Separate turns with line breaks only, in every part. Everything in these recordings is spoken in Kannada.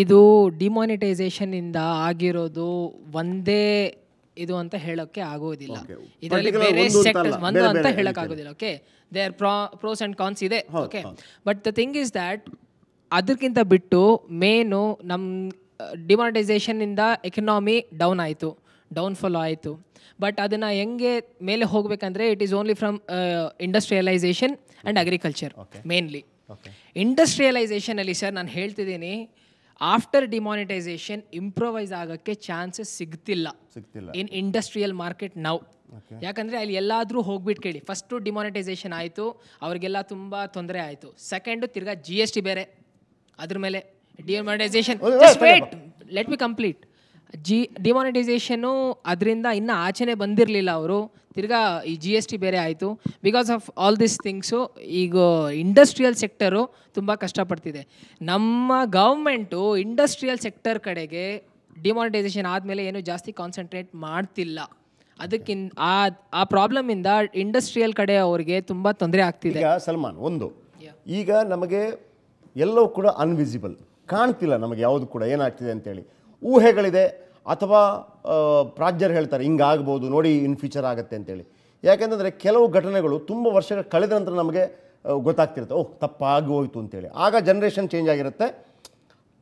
ಇದು ಡಿಮಾನಿಟೈಸೇಷನ್ ಇಂದ ಆಗಿರೋದು ಒಂದೇ ಇದು ಅಂತ ಹೇಳೋಕೆ ಆಗೋದಿಲ್ಲ. ಇದರಲ್ಲಿ ಬೇರೆ ಸೆಕ್ಟರ್ಸ್ ಒಂದು ಅಂತ ಆಗೋದಿಲ್ಲ okay they are pros and cons ಇದೆ okay but the thing is that ಅದಕ್ಕಿಂತ ಬಿಟ್ಟು ಮೇನು ನಮ್ಮ ಡಿಮಾನಿಟೈಸೇಷನ್ ಇಂದ ಎಕನಾಮಿ ಡೌನ್ ಆಯಿತು ಡೌನ್ಫಾಲ್ ಆಯಿತು. ಬಟ್ ಅದನ್ನು ಹೆಂಗೆ ಮೇಲೆ ಹೋಗಬೇಕಂದ್ರೆ it is only from industrialisation and agriculture mainly ಇಂಡಸ್ಟ್ರಿಯಲೈಸೇಷನಲ್ಲಿ sir ನಾನು ಹೇಳ್ತಿದ್ದೀನಿ ಆಫ್ಟರ್ ಡಿಮಾನಿಟೈಸೇಷನ್ ಇಂಪ್ರೊವೈಸ್ ಆಗೋಕ್ಕೆ ಚಾನ್ಸಸ್ ಸಿಗ್ತಿಲ್ಲ.
ಸಿಗ್ತಿಲ್ಲ.
ಇನ್ ಇಂಡಸ್ಟ್ರಿಯಲ್ ಮಾರ್ಕೆಟ್ ನಾವು ಯಾಕಂದರೆ ಅಲ್ಲಿ ಎಲ್ಲಾದರೂ ಹೋಗ್ಬಿಟ್ಟು ಕೇಳಿ. ಫಸ್ಟು ಡಿಮಾನಿಟೈಸೇಷನ್ ಆಯಿತು ಅವರಿಗೆಲ್ಲ ತುಂಬ ತೊಂದರೆ ಆಯಿತು. ಸೆಕೆಂಡು ತಿರ್ಗಾ ಜಿ ಎಸ್ ಟಿ ಬೇರೆ. ಅದ್ರ ಮೇಲೆ demonetisation let me complete G demonetisation ಅದರಿಂದ ಇನ್ನೂ ಆಚೆನೆ ಬಂದಿರಲಿಲ್ಲ ಅವರು. ತಿರ್ಗಾ ಈ ಜಿ ಎಸ್ ಟಿ ಬೇರೆ ಆಯಿತು. Because of all this things ಈಗ ಇಂಡಸ್ಟ್ರಿಯಲ್ ಸೆಕ್ಟರು ತುಂಬ ಕಷ್ಟಪಡ್ತಿದೆ. ನಮ್ಮ ಗೌರ್ಮೆಂಟು ಇಂಡಸ್ಟ್ರಿಯಲ್ ಸೆಕ್ಟರ್ ಕಡೆಗೆ ಡಿಮಾನಿಟೈಸೇಷನ್ ಆದಮೇಲೆ ಏನು ಜಾಸ್ತಿ ಕಾನ್ಸಂಟ್ರೇಟ್ ಮಾಡ್ತಿಲ್ಲ. ಅದಕ್ಕಿಂತ ಆ ಆ ಪ್ರಾಬ್ಲಮಿಂದ ಇಂಡಸ್ಟ್ರಿಯಲ್ ಕಡೆ ಅವ್ರಿಗೆ ತುಂಬ ತೊಂದರೆ ಆಗ್ತಿದೆ.
ಈಗ ಸಲ್ಮಾನ್ ಒಂದು. ಈಗ ನಮಗೆ ಎಲ್ಲವೂ ಕೂಡ ಅನ್ವಿಸಿಬಲ್ ಕಾಣ್ತಿಲ್ಲ ನಮಗೆ ಯಾವುದು ಕೂಡ ಏನಾಗ್ತಿದೆ ಅಂತೇಳಿ. ಊಹೆಗಳಿದೆ ಅಥವಾ ಪ್ರಾಜ್ಯರು ಹೇಳ್ತಾರೆ, ಹಿಂಗಾಗ್ಬೋದು, ನೋಡಿ ಇನ್ ಫ್ಯೂಚರ್ ಆಗುತ್ತೆ ಅಂತೇಳಿ. ಯಾಕೆಂತಂದರೆ ಕೆಲವು ಘಟನೆಗಳು ತುಂಬ ವರ್ಷಗಳು ಕಳೆದ ನಂತರ ನಮಗೆ ಗೊತ್ತಾಗ್ತಿರುತ್ತೆ, ಓಹ್, ತಪ್ಪಾಗಿ ಹೋಯ್ತು ಅಂತೇಳಿ. ಆಗ ಜನ್ರೇಷನ್ ಚೇಂಜ್ ಆಗಿರುತ್ತೆ.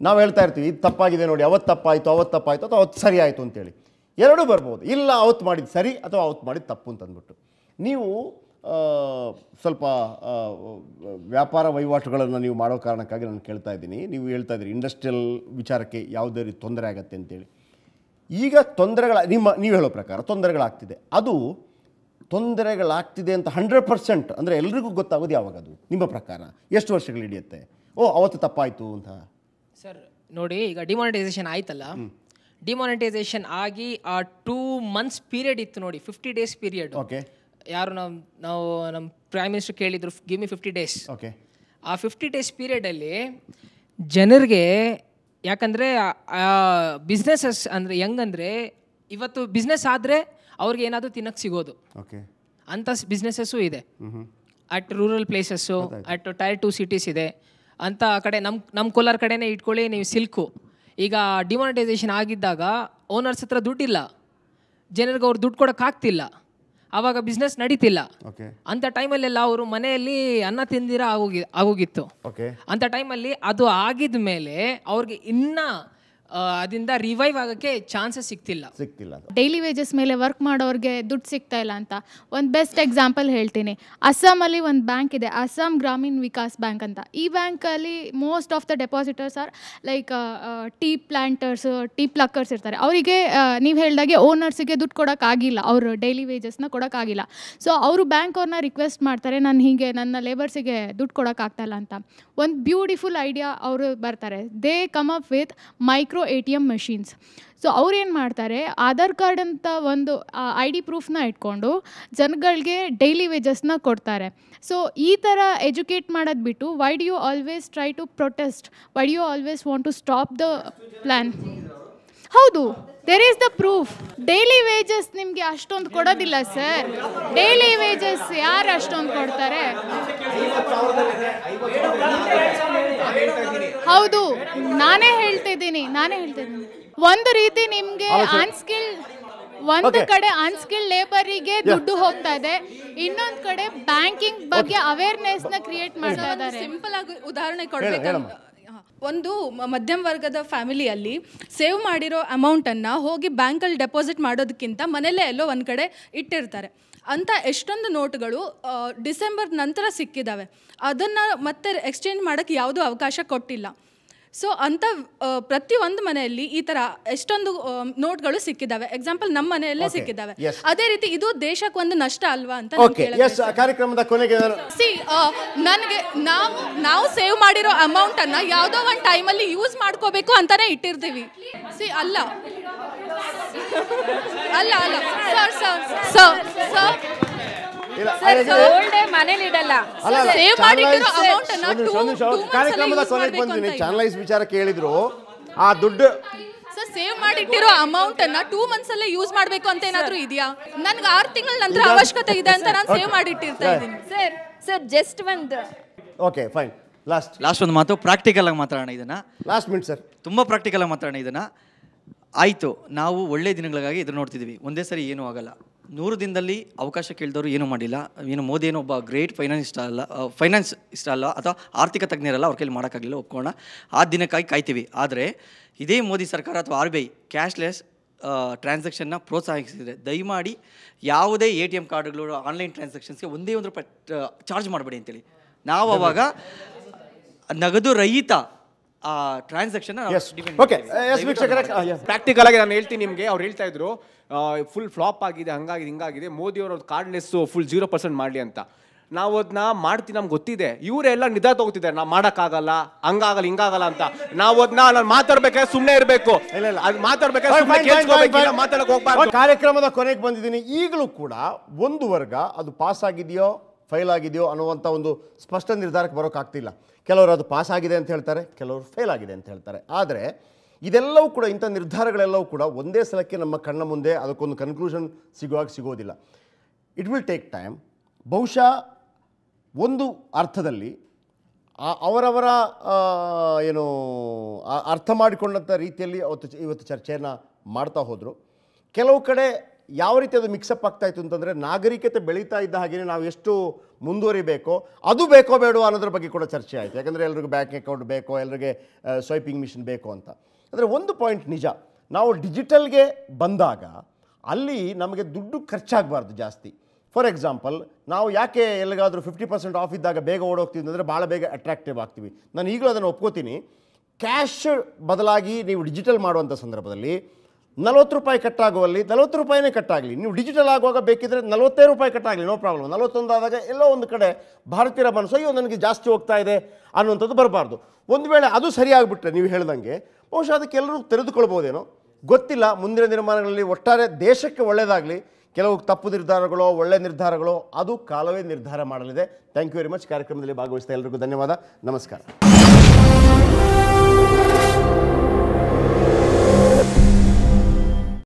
ನಾವು ಹೇಳ್ತಾ ಇರ್ತೀವಿ, ಇದು ತಪ್ಪಾಗಿದೆ ನೋಡಿ, ಅವತ್ತು ತಪ್ಪಾಯಿತು ಅವತ್ತು ತಪ್ಪಾಯಿತು, ಅಥವಾ ಅವತ್ತು ಸರಿ ಆಯಿತು ಅಂತೇಳಿ. ಎರಡೂ ಬರ್ಬೋದು, ಇಲ್ಲ, ಅವತ್ತು ಮಾಡಿದ್ದು ಸರಿ, ಅಥವಾ ಅವತ್ತು ಮಾಡಿದ್ದು ತಪ್ಪು ಅಂತಂದ್ಬಿಟ್ಟು. ನೀವು ಸ್ವಲ್ಪ ವ್ಯಾಪಾರ ವಹಿವಾಟುಗಳನ್ನು ನೀವು ಮಾಡೋ ಕಾರಣಕ್ಕಾಗಿ ನಾನು ಕೇಳ್ತಾ ಇದ್ದೀನಿ. ನೀವು ಹೇಳ್ತಾ ಇದ್ದೀರಿ ಇಂಡಸ್ಟ್ರಿಯಲ್ ವಿಚಾರಕ್ಕೆ ಯಾವುದೇ ರೀತಿ ತೊಂದರೆ ಆಗತ್ತೆ ಅಂತೇಳಿ. ಈಗ ತೊಂದರೆಗಳ ನಿಮ್ಮ ನೀವು ಹೇಳೋ ಪ್ರಕಾರ ತೊಂದರೆಗಳಾಗ್ತಿದೆ. ಅದು ತೊಂದರೆಗಳಾಗ್ತಿದೆ ಅಂತ ಹಂಡ್ರೆಡ್ ಪರ್ಸೆಂಟ್ ಅಂದರೆ ಎಲ್ರಿಗೂ ಗೊತ್ತಾಗೋದು ಯಾವಾಗ ಅದು? ನಿಮ್ಮ ಪ್ರಕಾರ ಎಷ್ಟು ವರ್ಷಗಳು ಹಿಡಿಯುತ್ತೆ? ಓ ಅವತ್ತು ತಪ್ಪಾಯಿತು ಅಂತ.
ಸರ್ ನೋಡಿ ಈಗ ಡಿಮಾನಿಟೈಸೇಷನ್ ಆಯ್ತಲ್ಲ? ಡಿಮಾನಿಟೈಸೇಷನ್ ಆಗಿ ಆ ಟೂ ಮಂತ್ಸ್ ಪೀರಿಯಡ್ ಇತ್ತು ನೋಡಿ ಫಿಫ್ಟಿ ಡೇಸ್ ಪೀರಿಯಡ್
ಓಕೆ
ಯಾರು ನಾವು ನಾವು ನಮ್ಮ ಪ್ರೈಮ್ ಮಿನಿಸ್ಟರ್ ಕೇಳಿದ್ರು give me fifty days
okay
ಆ ಫಿಫ್ಟಿ ಡೇಸ್ ಪೀರಿಯಡಲ್ಲಿ ಜನರಿಗೆ ಯಾಕಂದರೆ ಬಿಸ್ನೆಸಸ್ ಅಂದರೆ ಹೆಂಗಂದರೆ ಇವತ್ತು ಬಿಸ್ನೆಸ್ ಆದರೆ ಅವ್ರಿಗೆ ಏನಾದರೂ ತಿನ್ನಕ್ಕೆ ಸಿಗೋದು.
ಓಕೆ
ಅಂಥ ಬಿಸ್ನೆಸಸ್ಸು ಇದೆ. At rural places at tier two cities ಇದೆ. ಅಂತ ಆ ಕಡೆ ನಮ್ಮ ನಮ್ಮ ಕೋಲಾರ ಕಡೆನೇ ಇಟ್ಕೊಳ್ಳಿ ನೀವು ಸಿಲ್ಕು. ಈಗ ಡಿಮಾನಿಟೈಸೇಷನ್ ಆಗಿದ್ದಾಗ ಓನರ್ಸ್ ಹತ್ರ ದುಡ್ಡಿಲ್ಲ. ಜನರಿಗೆ ಅವ್ರು ದುಡ್ಡು ಕೊಡೋಕ್ಕಾಗ್ತಿಲ್ಲ ಆವಾಗ ಬಿಸ್ನೆಸ್ ನಡೀತಿಲ್ಲ. ಅಂತ ಟೈಮಲ್ಲೆಲ್ಲ ಅವರು ಮನೆಯಲ್ಲಿ ಅನ್ನ ತಿಂದಿರ ಆಗೋಗಿ ಆಗೋಗಿತ್ತು. ಅಂತ ಟೈಮಲ್ಲಿ ಅದು ಆಗಿದ ಮೇಲೆ ಅವ್ರಿಗೆ ಇನ್ನೂ ಅದರಿಂದ ರಿವೈವ್ ಆಗೋಕ್ಕೆ ಚಾನ್ಸಸ್ ಸಿಗ್ತಿಲ್ಲ.
ಸಿಗ್ತಿಲ್ಲ
ಡೈಲಿ ವೇಜಸ್ ಮೇಲೆ ವರ್ಕ್ ಮಾಡೋರಿಗೆ ದುಡ್ಡು ಸಿಗ್ತಾ ಇಲ್ಲ ಅಂತ. ಒಂದು ಬೆಸ್ಟ್ ಎಕ್ಸಾಂಪಲ್ ಹೇಳ್ತೀನಿ. ಅಸ್ಸಾಮಲ್ಲಿ ಒಂದು ಬ್ಯಾಂಕ್ ಇದೆ ಅಸ್ಸಾಂ ಗ್ರಾಮೀಣ್ ವಿಕಾಸ್ ಬ್ಯಾಂಕ್ ಅಂತ. ಈ ಬ್ಯಾಂಕಲ್ಲಿ most of the depositors are like tea planters tea pluckers ಇರ್ತಾರೆ. ಅವರಿಗೆ ನೀವು ಹೇಳಿದಾಗೆ ಓನರ್ಸಿಗೆ ದುಡ್ಡು ಕೊಡೋಕ್ಕಾಗಿಲ್ಲ ಅವರು ಡೈಲಿ ವೇಜಸ್ನ ಕೊಡೋಕ್ಕಾಗಿಲ್ಲ ಸೊ ಅವರು ಬ್ಯಾಂಕ್ ಅವ್ರನ್ನ ರಿಕ್ವೆಸ್ಟ್ ಮಾಡ್ತಾರೆ ನಾನು ಹೀಗೆ ನನ್ನ ಲೇಬರ್ಸಿಗೆ ದುಡ್ಡು ಕೊಡೋಕ್ಕಾಗ್ತಾಯಿಲ್ಲ ಅಂತ. ಒಂದು ಬ್ಯೂಟಿಫುಲ್ ಐಡಿಯಾ ಅವರು ಬರ್ತಾರೆ. They come up with micro A T M machines. So ಅವ್ರೇನು ಮಾಡ್ತಾರೆ, ಆಧಾರ್ ಕಾರ್ಡ್ ಅಂತ ಒಂದು ಐ ಡಿ ಪ್ರೂಫ್ನ ಇಟ್ಕೊಂಡು ಜನಗಳಿಗೆ ಡೈಲಿ ವೇಜಸ್ನ ಕೊಡ್ತಾರೆ. ಸೊ ಈ ಥರ ಎಜುಕೇಟ್ ಮಾಡೋದು ಬಿಟ್ಟು why do you always try to protest why do you always want to stop the plan ಹೌದು there is the proof daily wages ನಿಮಗೆ ಅಷ್ಟೊಂದು ಕೊಡೋದಿಲ್ಲ ಸರ್ ಡೈಲಿ ವೇಜಸ್ ಯಾರು ಅಷ್ಟೊಂದು ಕೊಡ್ತಾರೆ? ಹೌದು ನಾನೇ ಹೇಳ್ತಿದ್ದೀನಿ ನಾನೇ ಹೇಳ್ತಿದ್ದೀನಿ ಒಂದು ರೀತಿ ನಿಮ್ಗೆ ಅನ್ಸ್ಕಿಲ್ ಒಂದು ಕಡೆ ಅನ್ಸ್ಕಿಲ್ ಲೇಬರಿಗೆ ದುಡ್ಡು ಹೋಗ್ತಾ ಇದೆ ಇನ್ನೊಂದು ಕಡೆ ಬ್ಯಾಂಕಿಂಗ್ ಬಗ್ಗೆ ಅವೇರ್ನೆಸ್ನ ಕ್ರಿಯೇಟ್ ಮಾಡ್ತಾ ಇದ್ದಾರೆ.
ಸಿಂಪಲ್ ಆಗಿ ಉದಾಹರಣೆ ಕೊಡ್ಬೇಕಂತ ಒಂದು ಮಧ್ಯಮ ವರ್ಗದ ಫ್ಯಾಮಿಲಿಯಲ್ಲಿ ಸೇವ್ ಮಾಡಿರೋ ಅಮೌಂಟನ್ನು ಹೋಗಿ ಬ್ಯಾಂಕಲ್ಲಿ ಡೆಪಾಸಿಟ್ ಮಾಡೋದಕ್ಕಿಂತ ಮನೆಯಲ್ಲೇ ಎಲ್ಲೋ ಒಂದು ಕಡೆ ಇಟ್ಟಿರ್ತಾರೆ. ಅಂಥ ಎಷ್ಟೊಂದು ನೋಟ್ಗಳು ಡಿಸೆಂಬರ್ ನಂತರ ಸಿಕ್ಕಿದ್ದಾವೆ ಅದನ್ನು ಮತ್ತೆ ಎಕ್ಸ್ಚೇಂಜ್ ಮಾಡೋಕ್ಕೆ ಯಾವುದೂ ಅವಕಾಶ ಕೊಟ್ಟಿಲ್ಲ. ಸೊ ಅಂಥ ಪ್ರತಿಯೊಂದು ಮನೆಯಲ್ಲಿ ಈ ಥರ ಎಷ್ಟೊಂದು ನೋಟ್ಗಳು ಸಿಕ್ಕಿದ್ದಾವೆ. ಎಕ್ಸಾಂಪಲ್ ನಮ್ಮ ಮನೆಯಲ್ಲೇ ಸಿಕ್ಕಿದ್ದಾವೆ. ಅದೇ ರೀತಿ ಇದು ದೇಶಕ್ಕೆ ಒಂದು ನಷ್ಟ ಅಲ್ವಾ ಅಂತ
ಕಾರ್ಯಕ್ರಮದ ಕೊನೆಗೆ
ಸಿ ನನಗೆ ನಾವು ನಾವು ಸೇವ್ ಮಾಡಿರೋ ಅಮೌಂಟ್ ಅನ್ನ ಯಾವುದೋ ಒಂದು ಟೈಮಲ್ಲಿ ಯೂಸ್ ಮಾಡ್ಕೋಬೇಕು ಅಂತಾನೆ ಇಟ್ಟಿರ್ತೀವಿ. ಸಿ ಅಲ್ಲ. ಅಲ್ಲ ಅಲ್ಲ. ಸರ್ ಸರ್ ಸರ್ ಸರ್
ಇಲ್ಲ,
ಸರ್
ಹಾಗಾದ್ರೆ-
ಗೋಲ್ಡ್ ಮನೇಲಿ ಇಡಲ್ಲ.
ಅಲ್ಲ, ಅಲ್ಲ,
Save
Channel
ಮಾಡಿಟ್ಟಿರೋ amount ಅನ್ನ two- two months
ಕಾರ್ಯಕ್ರಮದ
use
ಕೊನೆಗೆ
ಮಾಡ್ಬೇಕು
ಬಂದಿನಿ.
ಅಂತ
ಚಾನಲ್ ಐಸ್ ವಿಚಾರ ಕೇಳಿದ್ರು ಆ ದುಡ್ಡು
ಸರ್ ಸೇವ್ ಮಾಡಿಟ್ಟಿರೋ ಅಮೌಂಟ್ ಅನ್ನ ಟೂ ಮಂತ್ಸ್ ಅಲ್ಲೇ ಯೂಸ್ ಮಾಡ್ಬೇಕು ಅಂತ ಏನಾದ್ರೂ ಇದೆಯಾ? ನನ್ಗೆ ಆರು ತಿಂಗಳ ನಂತರ ಅವಶ್ಯಕತೆ ಇದೆ ಅಂತ ನಾನು ಸೇವ್ ಮಾಡಿಟ್ಟಿರ್ತಾ ಇದ್ದೀನಿ.
ಸರ್ ಸರ್ ಜಸ್ಟ್ ಒಂದು
ಓಕೆ ಫೈನ್ ಲಾಸ್ಟ್
ಲಾಸ್ಟ್ ಒಂದು ಮಾತು ಪ್ರಾಕ್ಟಿಕಲ್ ಆಗಿ ಮಾತಾಡೋಣ ಇದನ್ನ.
ಲಾಸ್ಟ್ ಮಿನಿಟ್ ಸರ್
ತುಂಬ ಪ್ರಾಕ್ಟಿಕಲ್ ಆಗಿ ಮಾತಾಡೋಣ ಇದನ್ನ. ಆಯಿತು ನಾವು ಒಳ್ಳೆ ದಿನಗಳಿಗಾಗಿ ಇದನ್ನ ನೋಡ್ತಿದ್ವಿ. ಒಂದೇ ಸರಿ ಏನೂ ಆಗಲ್ಲ. ನೂರು ದಿನದಲ್ಲಿ ಅವಕಾಶ ಕೇಳಿದವರು ಏನೂ ಮಾಡಿಲ್ಲ. ಏನು ಮೋದಿ ಏನೋ ಒಬ್ಬ ಗ್ರೇಟ್ ಫೈನಾನ್ಸ್ ಇಷ್ಟ ಅಲ್ಲ ಫೈನಾನ್ಸ್ ಇಷ್ಟ ಅಲ್ಲ, ಅಥವಾ ಆರ್ಥಿಕ ತಜ್ಞರಲ್ಲ, ಅವ್ರ ಕೈಲಿ ಮಾಡೋಕ್ಕಾಗಲಿಲ್ಲ ಒಪ್ಕೋಣ ಆ ದಿನಕ್ಕಾಗಿ ಕಾಯ್ತೀವಿ. ಆದರೆ ಇದೇ ಮೋದಿ ಸರ್ಕಾರ ಅಥವಾ ಆರ್ ಬಿ ಐ ಕ್ಯಾಶ್ಲೆಸ್ ಟ್ರಾನ್ಸಾಕ್ಷನ್ನ ಪ್ರೋತ್ಸಾಹಿಸಿದೆ ದಯಮಾಡಿ ಯಾವುದೇ ಎ ಟಿ ಎಂ ಕಾರ್ಡ್ಗಳು ಆನ್ಲೈನ್ ಟ್ರಾನ್ಸಾಕ್ಷನ್ಸ್ಗೆ ಒಂದೇ ಒಂದು ರೂಪಾಯಿ ಚಾರ್ಜ್ ಮಾಡಬೇಡಿ ಅಂತೇಳಿ. ನಾವು ಅವಾಗ ನಗದು ರಹಿತ ಟ್ರಾನ್ಸಾಕ್ಷನ್
ಓಕೆ ವೀಕ್ಷಕರೇ
ಪ್ರಾಕ್ಟಿಕಲ್ ಆಗಿ ನಾನು ಹೇಳ್ತೀನಿ ನಿಮಗೆ ಅವ್ರು ಹೇಳ್ತಾ ಇದ್ರು ಫುಲ್ ಫ್ಲಾಪ್ ಆಗಿದೆ ಹಂಗಾಗಿದೆ ಹಿಂಗಾಗಿದೆ ಮೋದಿ ಅವರು ಕಾರ್ಡ್ಲೆಸ್ ಫುಲ್ ಜೀರೋ ಪರ್ಸೆಂಟ್ ಮಾಡಲಿ ಅಂತ. ನಾವು ಅದನ್ನ ಮಾಡ್ತೀವಿ ನಮ್ಗೆ ಗೊತ್ತಿದೆ. ಇವರೆಲ್ಲ ನಿರ್ಧಾರ ತಗೋತಿದ್ದಾರೆ ನಾವು ಮಾಡೋಕ್ಕಾಗಲ್ಲ ಹಂಗಾಗಲ್ಲ ಹಿಂಗಾಗಲ್ಲ ಅಂತ. ನಾವು ಅದನ್ನ ನಾನು ಮಾತಾಡ್ಬೇಕಾದ್ರೆ ಸುಮ್ಮನೆ ಇರಬೇಕು.
ಇಲ್ಲ, ಇಲ್ಲ.
ಅದು ಮಾತಾಡ್ಬೇಕಾದ್ರೆ ಸುಮ್ಮನೆ ಕೇಳಿಸ್ಕೋಬೇಕಿಲ್ಲ ಮಾತಾಡಕ್ ಹೋಗ್ಬಾರ್ದು.
ಕಾರ್ಯಕ್ರಮದ ಕೊನೆಗೆ ಬಂದಿದ್ದೀನಿ. ಈಗಲೂ ಕೂಡ ಒಂದು ವರ್ಗ ಅದು ಪಾಸ್ ಆಗಿದೆಯೋ ಫೈಲ್ ಆಗಿದೆಯೋ ಅನ್ನುವಂಥ ಒಂದು ಸ್ಪಷ್ಟ ನಿರ್ಧಾರಕ್ಕೆ ಬರೋಕ್ಕಾಗ್ತಿಲ್ಲ. ಕೆಲವರು ಅದು ಪಾಸ್ ಆಗಿದೆ ಅಂತ ಹೇಳ್ತಾರೆ, ಕೆಲವರು ಫೇಲ್ ಆಗಿದೆ ಅಂತ ಹೇಳ್ತಾರೆ. ಆದರೆ ಇದೆಲ್ಲವೂ ಕೂಡ ಇಂಥ ನಿರ್ಧಾರಗಳೆಲ್ಲವೂ ಕೂಡ ಒಂದೇ ಸಲಕ್ಕೆ ನಮ್ಮ ಕಣ್ಣ ಮುಂದೆ ಅದಕ್ಕೊಂದು ಕನ್ಕ್ಲೂಷನ್ ಸಿಗುವಾಗ ಸಿಗೋದಿಲ್ಲ. ಇಟ್ ವಿಲ್ ಟೇಕ್ ಟೈಮ್ ಬಹುಶಃ ಒಂದು ಅರ್ಥದಲ್ಲಿ ಅವರವರ ಏನು ಅರ್ಥ ಮಾಡಿಕೊಂಡಂಥ ರೀತಿಯಲ್ಲಿ ಅವತ್ತು ಇವತ್ತು ಚರ್ಚೆಯನ್ನು ಮಾಡ್ತಾ ಹೋದರು. ಕೆಲವು ಕಡೆ ಯಾವ ರೀತಿ ಅದು ಮಿಕ್ಸಪ್ ಆಗ್ತಾ ಇತ್ತು ಅಂತಂದರೆ ನಾಗರಿಕತೆ ಬೆಳೀತಾ ಇದ್ದ ಹಾಗೆಯೇ ನಾವು ಎಷ್ಟು ಮುಂದುವರಿಬೇಕೋ ಅದು ಬೇಕೋ ಬೇಡೋ ಅನ್ನೋದ್ರ ಬಗ್ಗೆ ಕೂಡ ಚರ್ಚೆ ಆಯಿತು. ಯಾಕಂದರೆ ಎಲ್ರಿಗೂ ಬ್ಯಾಂಕ್ ಅಕೌಂಟ್ ಬೇಕೋ, ಎಲ್ರಿಗೆ ಸ್ವೈಪಿಂಗ್ ಮಿಷಿನ್ ಬೇಕೋ ಅಂತ. ಅಂದರೆ ಒಂದು ಪಾಯಿಂಟ್ ನಿಜ. ನಾವು ಡಿಜಿಟಲ್ಗೆ ಬಂದಾಗ ಅಲ್ಲಿ ನಮಗೆ ದುಡ್ಡು ಖರ್ಚಾಗಬಾರ್ದು ಜಾಸ್ತಿ. ಫಾರ್ ಎಕ್ಸಾಂಪಲ್ ನಾವು ಯಾಕೆ ಎಲ್ಲಿಗಾದರೂ ಫಿಫ್ಟಿ ಪರ್ಸೆಂಟ್ ಆಫ್ ಇದ್ದಾಗ ಬೇಗ ಓಡೋಗ್ತೀವಿ ಅಂದರೆ ಭಾಳ ಬೇಗ ಅಟ್ರಾಕ್ಟಿವ್ ಆಗ್ತೀವಿ. ನಾನು ಈಗಲೂ ಅದನ್ನು ಒಪ್ಕೋತೀನಿ. ಕ್ಯಾಶ್ ಬದಲಾಗಿ ನೀವು ಡಿಜಿಟಲ್ ಮಾಡುವಂಥ ಸಂದರ್ಭದಲ್ಲಿ ನಲವತ್ತು ರೂಪಾಯಿ ಕಟ್ಟಾಗುವಲ್ಲಿ, ನಲವತ್ತು ರೂಪಾಯಿನೇ ಕಟ್ಟಾಗಲಿ. ನೀವು ಡಿಜಿಟಲ್ ಆಗುವಾಗ ಬೇಕಿದ್ರೆ ನಲವತ್ತೇ ರೂಪಾಯಿ ಕಟ್ಟಾಗಲಿ ನೋ ಪ್ರಾಬ್ಲಮ್ ನಲವತ್ತೊಂದು ಆದಾಗ ಎಲ್ಲೋ ಒಂದು ಕಡೆ ಭಾರತೀಯರ ಮನಸ್ಸು, ಅಯ್ಯೋ, ನನಗೆ ಜಾಸ್ತಿ ಹೋಗ್ತಾ ಇದೆ ಅನ್ನುವಂಥದ್ದು ಬರಬಾರ್ದು. ಒಂದು ವೇಳೆ ಅದು ಸರಿಯಾಗಿಬಿಟ್ರೆ, ನೀವು ಹೇಳ್ದಂಗೆ, ಬಹುಶಃ ಅದಕ್ಕೆ ಎಲ್ಲರೂ ತೆರೆದುಕೊಳ್ಬೋದೇನೋ ಗೊತ್ತಿಲ್ಲ, ಮುಂದಿನ ನಿರ್ಮಾಣಗಳಲ್ಲಿ ಒಟ್ಟಾರೆ ದೇಶಕ್ಕೆ ಒಳ್ಳೆಯದಾಗಲಿ ಕೆಲವು ತಪ್ಪು ನಿರ್ಧಾರಗಳೋ, ಒಳ್ಳೆ ನಿರ್ಧಾರಗಳೋ, ಅದು ಕಾಲವೇ ನಿರ್ಧಾರ ಮಾಡಲಿದೆ. ಥ್ಯಾಂಕ್ ಯು ವೆರಿ ಮಚ್ ಕಾರ್ಯಕ್ರಮದಲ್ಲಿ ಭಾಗವಹಿಸ್ತಾ ಎಲ್ಲರಿಗೂ ಧನ್ಯವಾದ. ನಮಸ್ಕಾರ.